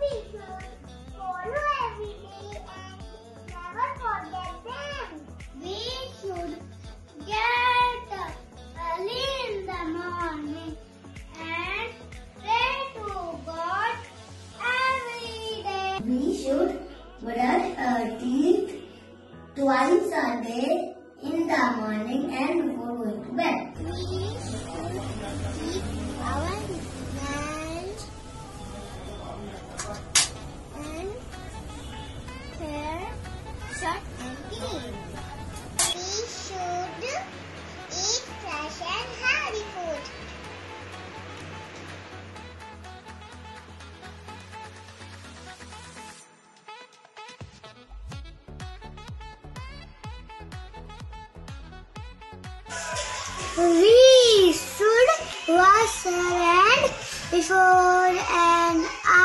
people. Follow every day and never forget them. We should get up early in the morning and pray to God every day. We should brush our teeth twice a day in the morning and before going to bed. sun and heat. We should eat fresh and healthy food. We should wash our hands before and after.